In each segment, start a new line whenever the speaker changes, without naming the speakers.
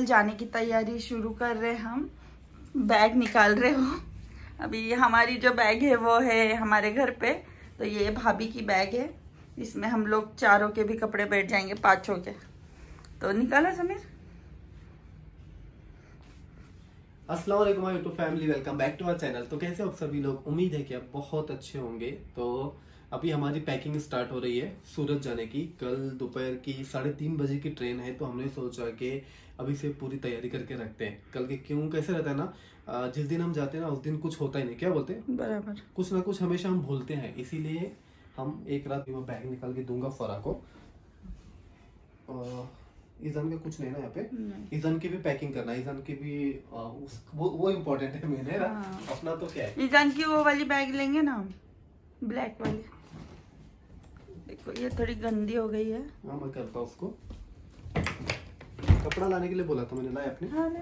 कल जाने की तैयारी शुरू कर रहे हम। बैग निकाल रहे हो। अभी हमारी जो बैग है, वो है हमारे घर पे। तो ये भाभी की बैग है। इसमें हम लोग चारों के भी कपड़े बैठ जाएँगे, पाँचों के। तो निकाला Sameer.
My YouTube family welcome back to our channel तो कैसे आप सभी लोग? उम्मीद है कि आप बहुत अच्छे होंगे। तो अभी हमारी पैकिंग स्टार्ट हो रही है सूरत जाने की। कल दोपहर की साढ़े तीन बजे की ट्रेन है तो हमने सोचा कि अभी से पूरी तैयारी करके रखते हैं। कल के क्यों कैसे रहता है ना जिस दिन हम जाते हैं ना उस दिन कुछ होता ही नहीं क्या बोलते हैं?
बराबर।
कुछ ना कुछ हमेशा हम भूलते हैं इसीलिए हम एक रात में बैग निकाल के दूँगा फरा को। ईजान का कुछ नहीं ना यहाँ पे। ईजान की भी पैकिंग करना ईजान की भी अ, उस, वो वो इम्पोर्टेंट है मेन है
हाँ।
अपना तो क्या है?
ईजान की वो वाली बैग लेंगे ना हम ब्लैक वाली। देखो ये थोड़ी गंदी हो गई है।
हाँ मैं करता हूँ उसको। कपड़ा लाने के लिए बोला था मैंने लाया अपने।
हाँ ले।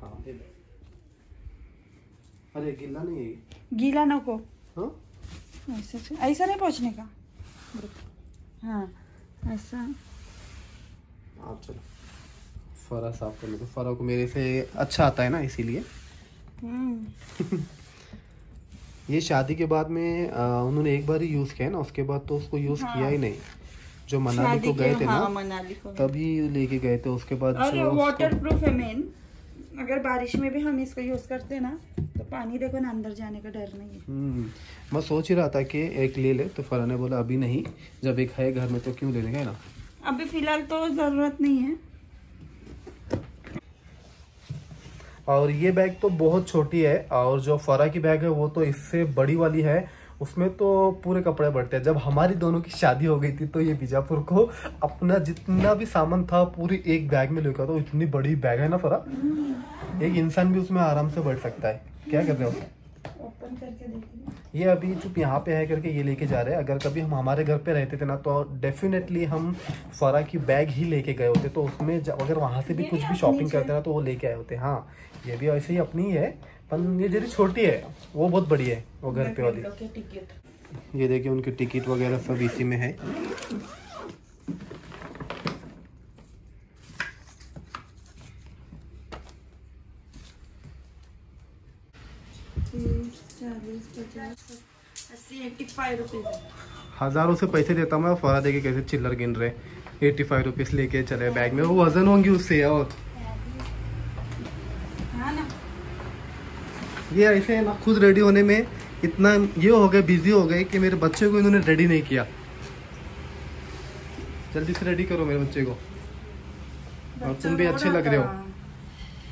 हाँ ले। अरे गिल्ला नहीं है।
गीला नको
हाँ?
ऐसा से- ऐसा नहीं पहुँचने का। हाँ ऐसा।
आप चलो। फरा साफ़ करने को फरा को मेरे से अच्छा आता है ना इसीलिए।
हम्म।
ये शादी के बाद में अ, उन्होंने एक बार ही यूज़ किया है ना उसके बाद तो उसको यूज़
हाँ।
किया ही। नहीं। जो मनाली को गए थे
हाँ,
ना
मनाली को
तभी लेके गए थे उसके बाद
और वाटर प्रूफ है मेन अगर बारिश में भी हम इसको यूज़ करते हैं ना तो पानी देखो ना अंदर जाने का डर नहीं है।
हम्म, मैं सोच ही रहा था कि एक ले ले तो फरा ने बोला अभी नहीं जब एक है घर में तो क्यों ले लेंगे ना?
अभी फ़िलहाल तो ज़रूरत नहीं है।
और ये बैग तो बहुत छोटी है और जो फरा की बैग है वो तो इससे बड़ी वाली है उसमें तो पूरे कपड़े बढ़ते हैं। जब हमारी दोनों की शादी हो गई थी तो ये बीजापुर को अपना जितना भी सामान था पूरी एक बैग में लेकर तो इतनी बड़ी बैग है ना फरा? एक इंसान भी उसमें आराम से बैठ सकता है। क्या कर रहे हो? ये अभी चुप यहाँ पे है करके ये लेके जा रहे हैं। अगर कभी हम हमारे घर पे रहते थे ना तो डेफिनेटली हम फरा की बैग ही लेके गए होते। तो उसमें अगर वहाँ से भी कुछ
भी
शॉपिंग करते ना तो वो लेके आए होते हाँ। ये भी ऐसे ही अपनी ही। ये जरी छोटी है वो बहुत बड़ी है वो घर पे वाली। ये देखिए उनकी टिकट वगैरह सब इसी में है। हज़ारों से पैसे देता हूँ मैं फरा देके कैसे चिल्लर गिन रहे एट्टी फाइव रुपीज़ लेके चले बैग में। वो वज़न होंगी उससे और
हाँ ना
ये ऐसे ना खुद रेडी होने में इतना ये हो गए बिज़ी हो गए कि मेरे बच्चे को इन्होंने रेडी नहीं किया। जल्दी से रेडी करो मेरे बच्चे को। और तुम भी अच्छे लग रहे हो।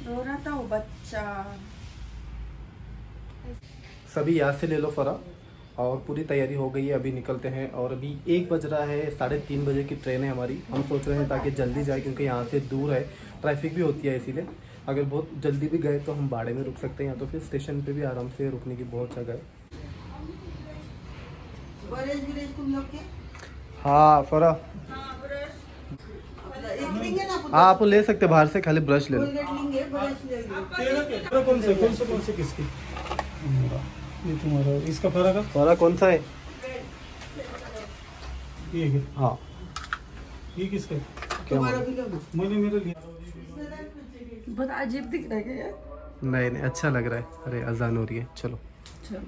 रो रहा था वो बच्चा।
सभी याद से ले लो फरा। और पूरी तैयारी हो गई है अभी निकलते हैं। और अभी एक बज रहा है साढ़े तीन बजे की ट्रेन है हमारी। हम सोच रहे हैं ताकि जल्दी जाए क्योंकि यहाँ से दूर है। ट्रैफ़िक भी होती है इसीलिए। अगर बहुत जल्दी भी गए तो हम बाड़े में रुक सकते हैं या तो फिर स्टेशन पे भी आराम से रुकने की बहुत जगह है।
के?
हाँ फरा।
हाँ ब्रश एक लेंगे ना
हाँ आप ले सकते हैं बाहर से खाली ब्रश ले लो।
कोलगेट लेंगे ब्रश लेंगे
तेरा कौन सा कौन सा कौन सा किसकी? ये तुम्हारा इसका फ़र्क है
फरा कौन सा है?
ये हाँ। ये किसका
क्या
तुम्हारा भी
मैंने मेरा लिया
बहुत अजीब दिख रहा है यार
नहीं नहीं अच्छा लग रहा है। अरे अजान हो रही है। चलो।
चलो।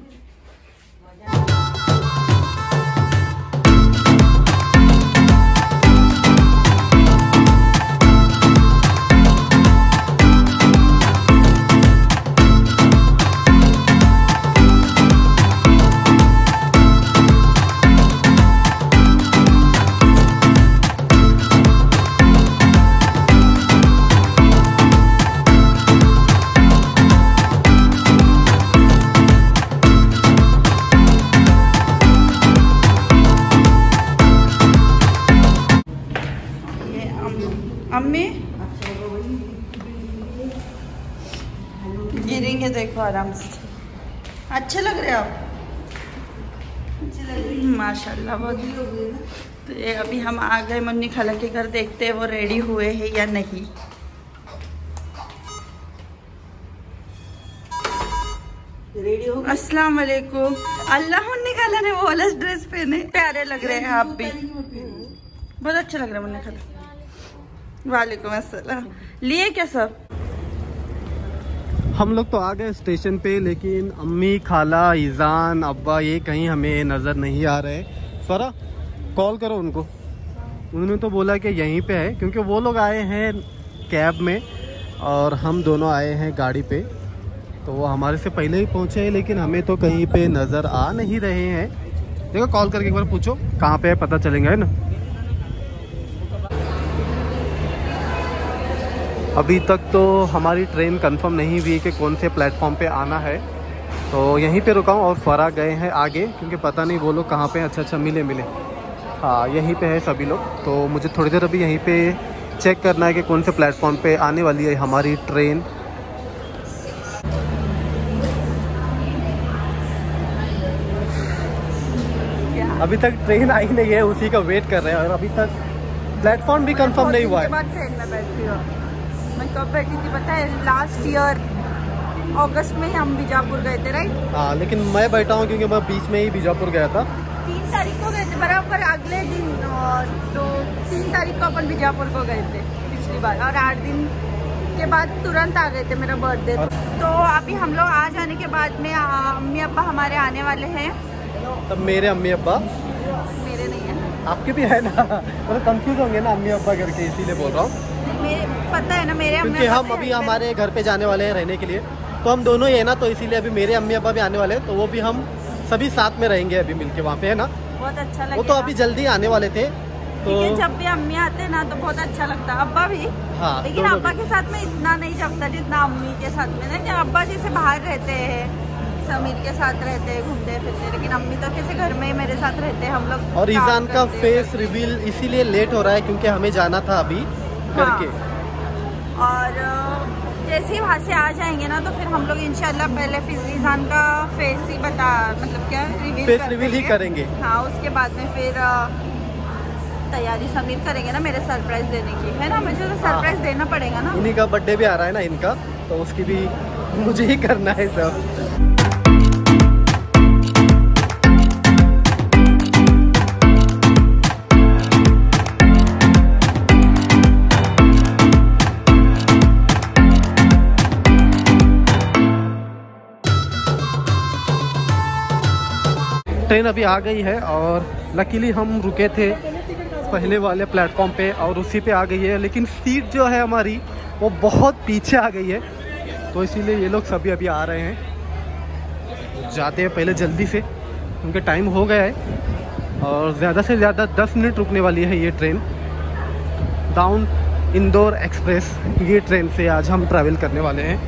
माशाल्लाह बहुत तो ये अभी हम आ गए मुन्नी खाला के घर देखते हैं वो रेडी हुए हैं या नहीं।
रेडी हो
अस्सलाम वालेकुम अल्लाह मुन्नी खाला ने वो वाला ड्रेस पहने। प्यारे लग रहे हैं आप भी। बहुत अच्छा लग रहा है मुन्नी खाला। वालेकुम अस्सलाम। लिए क्या सब?
हम लोग तो आ गए स्टेशन पे, लेकिन अम्मी, खाला ईजान अब्बा, ये कहीं हमें नज़र नहीं आ रहे। फरा कॉल करो उनको। उन्होंने तो बोला कि यहीं पे है, क्योंकि वो लोग आए हैं कैब में, और हम दोनों आए हैं गाड़ी पे। तो वो हमारे से पहले ही पहुँचे हैं, लेकिन हमें तो कहीं पे नज़र आ नहीं रहे हैं। देखो कॉल करके एक बार पूछो, कहाँ पे है, पता चलेगा, है ना? अभी तक तो हमारी ट्रेन कंफर्म नहीं हुई कि कौन से प्लेटफॉर्म पे आना है। तो यहीं पे रुका हूँ और फरा गए हैं आगे क्योंकि पता नहीं वो लोग कहाँ पे अच्छा अच्छा मिले मिले। हाँ यहीं पे है सभी लोग। तो मुझे थोड़ी देर अभी यहीं पे चेक करना है कि कौन से प्लेटफॉर्म पे आने वाली है हमारी ट्रेन अभी तक ट्रेन आई नहीं है उसी का वेट कर रहे हैं। और अभी तक प्लेटफॉर्म भी कंफर्म नहीं हुआ है।
में कब बैठी थी पता है? लास्ट ईयर अगस्त में ही हम बीजापुर गए थे राइट
हाँ लेकिन मैं बैठा हूँ क्योंकि मैं बीच में ही बीजापुर गया था।
तीन तारीख को गए थे बराबर अगले दिन तो तीन तारीख को अपन बीजापुर को गए थे पिछली बार और आठ दिन के बाद तुरंत आ गए थे मेरा बर्थडे तो अभी हम लोग आ जाने के बाद में अम्मी अब्बा हमारे आने वाले हैं।
तब मेरे अम्मी अब्बा?
मेरे नहीं है।
आपके भी है ना? मतलब कंफ्यूज होंगे ना अम्मी अब्बा करके इसीलिए बोल रहा हूँ।
मेरे पता है ना मेरे
क्योंकि हम अभी हमारे घर पे जाने वाले हैं रहने के लिए। तो हम दोनों ही है ना तो इसीलिए अभी मेरे अम्मी अब्बा भी आने वाले हैं तो वो भी हम सभी साथ में रहेंगे अभी मिलके वहाँ पे है ना?
बहुत अच्छा
वो तो अभी जल्दी आने वाले थे तो
लेकिन जब भी अम्मी आते ना तो बहुत अच्छा लगता है। अब्बा भी।
हाँ
लेकिन अब्बा के साथ में इतना नहीं जमता जितना अम्मी के साथ में। ना कि अब्बा जैसे बाहर रहते हैं समीर के साथ रहते हैं घूमते फिरते लेकिन अम्मी तो कैसे घर में ही मेरे साथ रहते हैं हम लोग
और ईजान का फेस रिवील इसीलिए लेट हो रहा है क्योंकि हमें जाना था अभी। करके।
और जैसे ही वहाँ से आ जाएँगे ना तो फिर हम लोग इंशाल्लाह पहले ईजान का फेस ही बता मतलब क्या रिवील
फेस रिवील ही करेंगे।
हाँ उसके बाद में फिर तैयारी समीर करेंगे ना मेरे सरप्राइज़ देने की है ना? मुझे तो सरप्राइज़ देना पड़ेगा ना।
इन्हीं का बर्थडे भी आ रहा है ना इनका तो उसकी भी मुझे ही करना है सब। ट्रेन अभी आ गई है और लकीली हम रुके थे पहले वाले प्लेटफॉर्म पे और उसी पे आ गई है। लेकिन सीट जो है हमारी, वो बहुत पीछे आ गई है। तो इसीलिए ये लोग सभी अभी आ रहे हैं। जाते हैं पहले जल्दी से। क्योंकि टाइम हो गया है। और ज़्यादा से ज़्यादा 10 मिनट रुकने वाली है ये ट्रेन डाउन इंदौर एक्सप्रेस ये ट्रेन से आज हम ट्रैवल करने वाले हैं।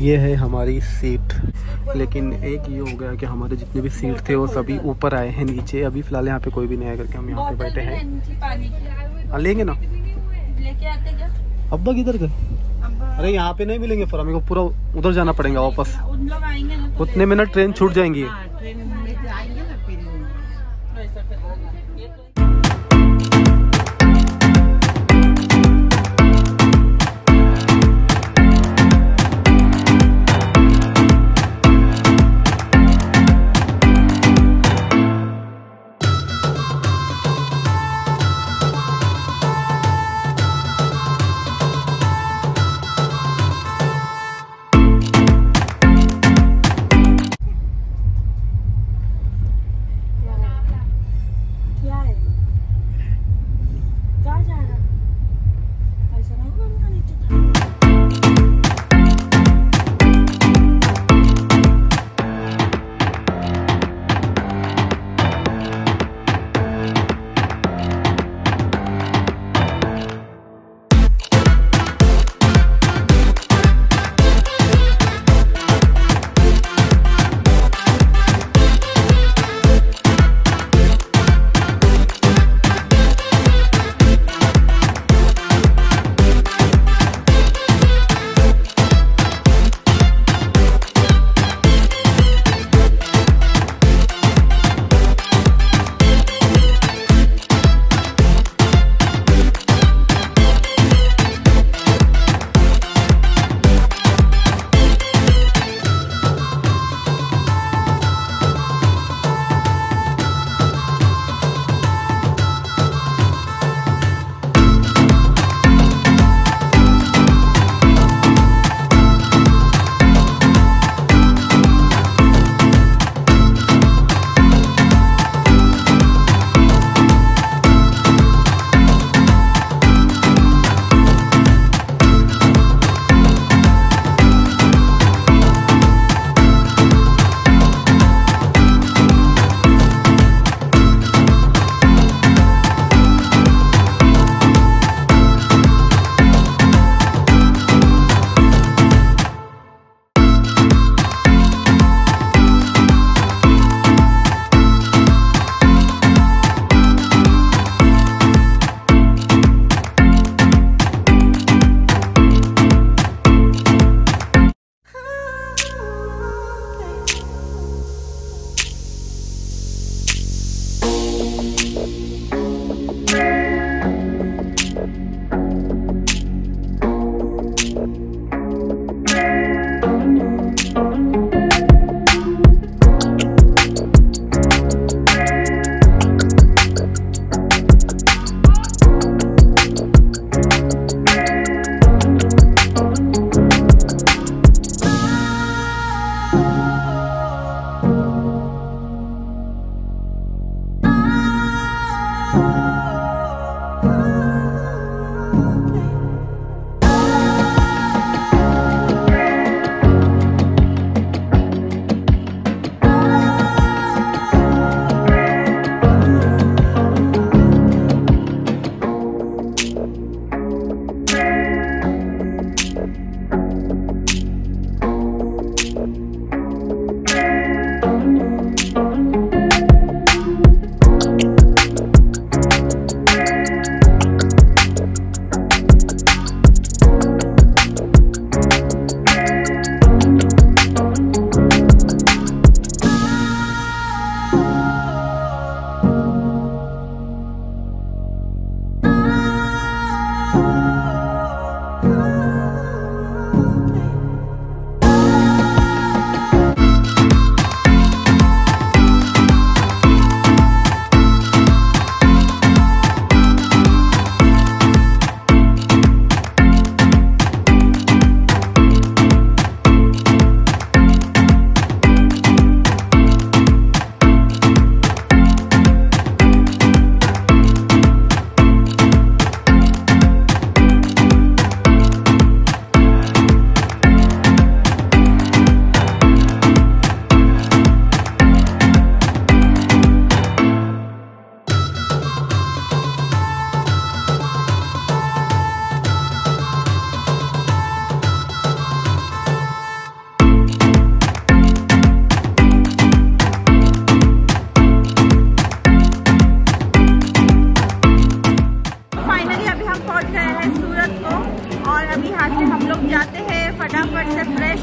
ये है हमारी सीट। लेकिन एक ये हो गया कि हमारे जितने भी सीट थे वो सभी ऊपर आए हैं नीचे। अभी फ़िलहाल यहाँ पे कोई भी नहीं आया करके हम यहाँ पे बैठे हैं। हाँ लेंगे ना?
लेके आते क्या
अब्बा किधर गए? अरे यहाँ पे नहीं मिलेंगे फिर हमें पूरा उधर जाना पड़ेगा वापस।
उतने में ना तो
ट्रेन छूट जाएँगी।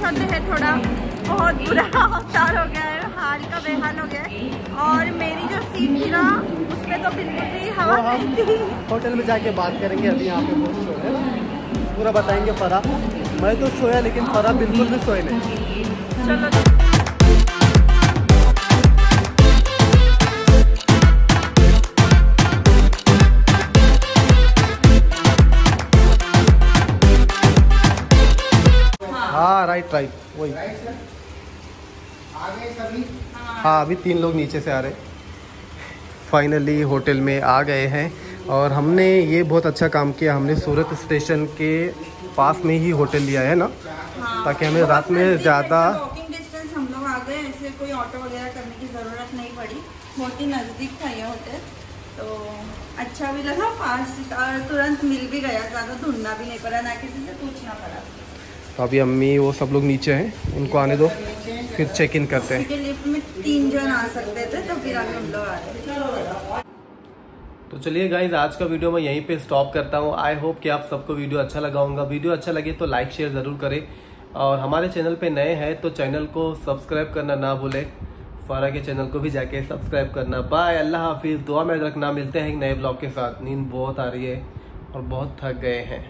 मौसम है थोड़ा। बहुत बुरा अवतार हो गया है हाल का बेहाल हो गया है। और मेरी जो सीट थी ना उसमें तो बिल्कुल भी हवा
हाँ,
नहीं थी।
होटल में जाके बात करेंगे अभी यहाँ पे पूरा बताएँगे फरा। मैं तो सोया लेकिन फरा बिल्कुल भी सोए नहीं।
चलो।
राइट राइट वही। हाँ। अभी तीन लोग नीचे से आ रहे। फाइनली होटल में आ गए हैं। और हमने ये बहुत अच्छा काम किया। हमने सूरत स्टेशन के पास में ही होटल लिया है ना? हाँ, ताकि हमें रात में ज़्यादा
वॉकिंग डिस्टेंस हम लोग आ गए। ऐसे कोई ऑटो वगैरह करने की ज़रूरत नहीं पड़ी। बहुत ही नज़दीक था ये होटल तो अच्छा भी लगा। फास्ट और तुरंत मिल भी गया। ज़्यादा ढूंढना भी नहीं पड़ा। ना किसी से पूछना पड़ा।
तो अभी अम्मी वो सब लोग नीचे हैं उनको आने दो फिर चेक इन करते हैं।
लिफ्ट में तीन जन आ सकते थे तो फिर हम लोग आ
तो चलिए गाइज़ आज का वीडियो मैं यहीं पे स्टॉप करता हूँ। आई होप कि आप सबको वीडियो अच्छा लगा होगा। वीडियो अच्छा लगे तो लाइक शेयर ज़रूर करें। और हमारे चैनल पे नए हैं तो चैनल को सब्सक्राइब करना ना भूलें। फारा के चैनल को भी जाके सब्सक्राइब करना। बाय अल्लाह हाफिज़। दुआ में रखना। मिलते हैं एक नए ब्लॉग के साथ। नींद बहुत आ रही है और बहुत थक गए हैं।